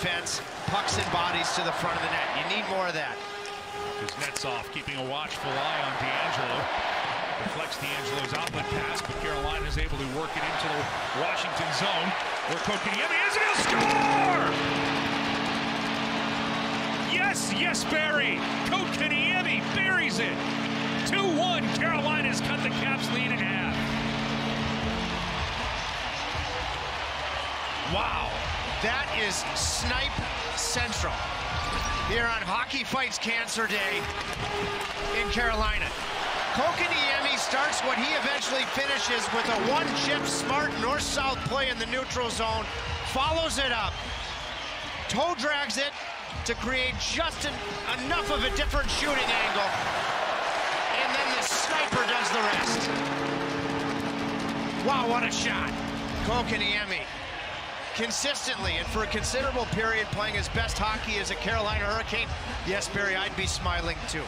defense, pucks and bodies to the front of the net. You need more of that. Kuznetsov keeping a watchful eye on DeAngelo. Deflects DeAngelo's outlet pass, but Carolina is able to work it into the Washington zone, where Kotkaniemi is, and he'll score! Yes, yes, Barry! Kotkaniemi buries it! 2-1, Carolina's cut the Caps lead in half. Wow, that is Snipe Central here on Hockey Fights Cancer Day in Carolina. Kotkaniemi starts what he eventually finishes with a one-chip smart north-south play in the neutral zone, follows it up, toe drags it to create just an, enough of a different shooting angle, and then the sniper does the rest. Wow, what a shot. Kotkaniemi consistently and for a considerable period playing his best hockey as a Carolina Hurricane. Yes, Barry, I'd be smiling too.